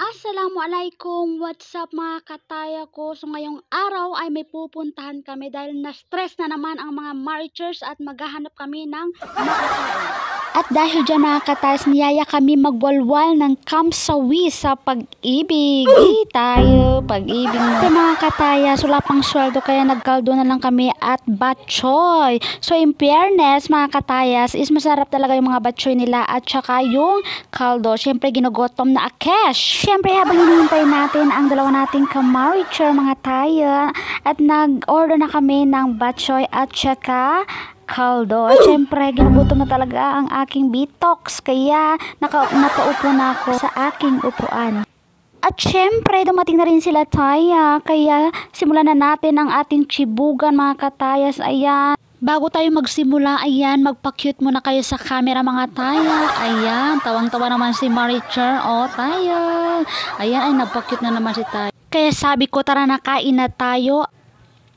Assalamualaikum! What's up mga kataya ko? So ngayong araw ay may pupuntahan kami dahil na-stress na naman ang mga marchers at maghahanap kami ng makakain. At dahil dyan mga katayas, niyaya kami magwalwal ng kamsawi sa pag-ibig. Eh, tayo, pag-ibig mo. Mga katayas, wala pang sweldo kaya nagkaldo na lang kami at batchoy. So in fairness mga katayas, is masarap talaga yung mga batchoy nila at saka yung kaldo. Siyempre ginugotom na akesh. Siyempre habang hinihintay natin ang dalawa nating kamaricher mga taya at nag-order na kami ng batchoy at saka caldo. At syempre, ginugutom na talaga ang aking bitox. Kaya naka, napaupo na ako sa aking upuan. At syempre, dumating na rin sila Taya. Kaya simulan na natin ang ating chibugan mga katayas. Ayan. Bago tayo magsimula, ayan, magpa-cute muna kayo sa camera mga taya. Ayan, tawang-tawa naman si Maricher. O, oh, tayo. Ayan, ay nagpa-cute na naman si Taya. Kaya sabi ko, tara na kain na tayo.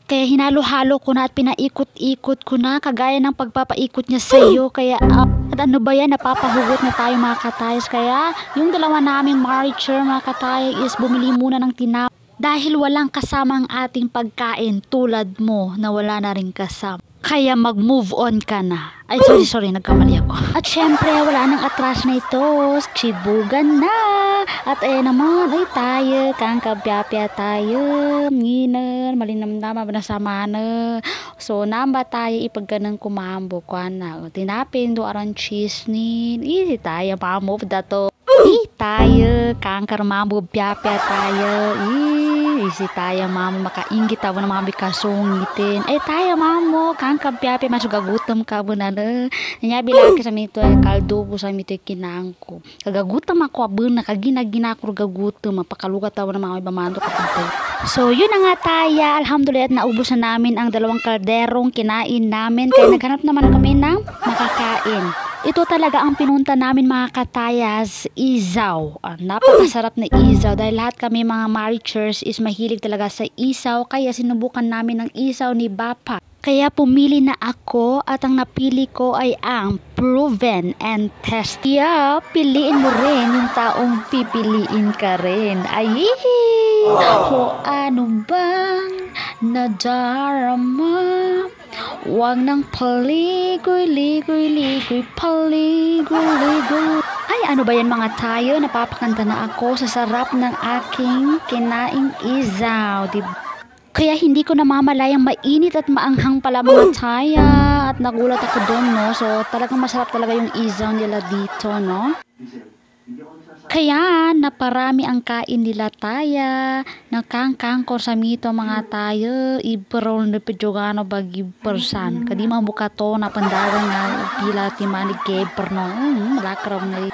Kaya hinalo-halo ko na at pinaikot-ikot ko na kagaya ng pagpapaikot niya sa iyo. Kaya uh, at ano ba yan, napapahugot na tayo mga katayas. Kaya yung dalawa naming marcher mga katayas is bumili muna ng tinap. Dahil walang kasama ang ating pagkain tulad mo na wala na rin kasama. Kaya mag-move on ka na. Ay, sorry, sorry, nagkamali ako. At syempre, wala nang atras na ito. Chibugan na. At ayan naman, ay tayo, kang kabyapya tayo. Nginan, malinamnama, banasama na. So, namba tayo, ipagganang kumambo ko na. Tinapin do aran cheese ni. Easy tayo, mamove dato. I tayo, kang karmambo, byapya tayo. Ih isi tayo mamo makainggit tabo na mga bikasongitin ay tayo mamo kang kabyape masugagutom ka bu na na nya bilaki sa mito kaldo po sa mito kinangko kagagutom ako abun na kaginagina ko gagutom mapakalugat tabo na mga ibamando kapag So, yun na nga taya. Alhamdulillah naubos na namin ang dalawang kalderong kinain namin. Kaya naghanap naman kami ng makakain. Ito talaga ang pinunta namin mga katayas, isaw. Ah, napakasarap na isaw dahil lahat kami mga marichers is mahilig talaga sa isaw kaya sinubukan namin ng isaw ni Bapa. Kaya pumili na ako at ang napili ko ay ang proven and tested. Yeah, piliin mo rin yung taong pipiliin ka rin. Ay, o ano bang nadarama? Huwag nang paligoy, ligoy, ligoy, paligoy, ligoy. Ay, ano ba yan mga tayo? Napapakanta na ako sa sarap ng aking kinaing izaw, di Kaya hindi ko namamalayang mainit at maanghang pala mga taya at nagulat ako doon, no? So, talagang masarap talaga yung izaw nila dito, no? Kaya naparami ang kain nila taya, nakangkangkor sa mito mga tayo, ibrol na pidjogano bagi persan. Kadi mabuka to na pandagan nga pila timanig keper no, hmm, malakraw na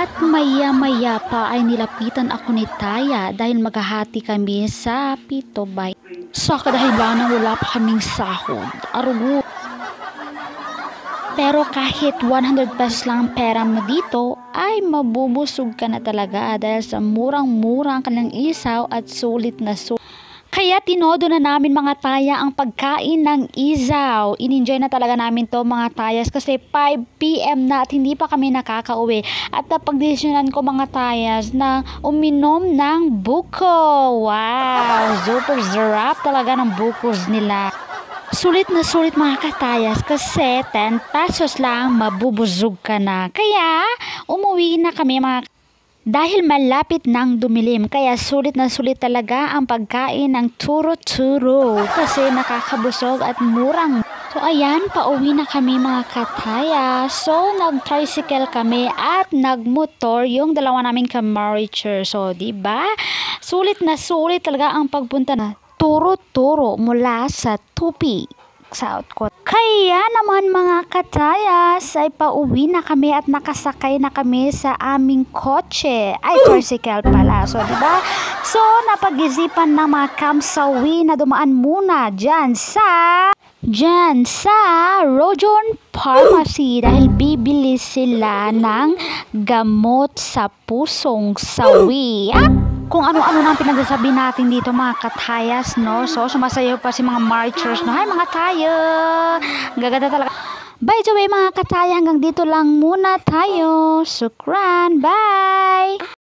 at maya-maya pa ay nilapitan ako ni Taya dahil maghahati kami sa pito bay. Sa kadahilanan wala pa kaming sahod. Arugo. Pero kahit 100 pesos lang pera mo dito, ay mabubusog ka na talaga dahil sa murang-murang kanilang isaw at sulit na sulit. Kaya tinodo na namin mga taya ang pagkain ng isaw. In-enjoy na talaga namin to mga tayas kasi 5pm na at hindi pa kami nakakauwi. At napagdesisyonan ko mga tayas na uminom ng buko. Wow! Super sarap talaga ng bukos nila. Sulit na sulit mga katayas kasi 10 pesos lang mabubusog ka na. Kaya umuwi na kami mga dahil malapit nang dumilim kaya sulit na sulit talaga ang pagkain ng turo-turo kasi nakakabusog at murang. So ayan, pauwi na kami mga kataya. So nag-tricycle kami at nagmotor yung dalawa namin kamaricher. So 'di ba? Sulit na sulit talaga ang pagpunta na turo-turo mula sa tupi. South Korea. Kaya naman mga katayas ay pauwi na kami at nakasakay na kami sa aming kotse. Ay, tricycle pala. So, di ba? So, napag-isipan na mga kamsawi na dumaan muna dyan sa dyan sa Rojon Pharmacy dahil bibili sila ng gamot sa pusong sawi. Ah! Kung ano-ano nang pinagsasabi natin dito mga katayas, no? So, sumasayaw pa si mga marchers, no? Hi mga tayo! Gaganda talaga. By the way mga kataya, hanggang dito lang muna tayo. Sukran, bye!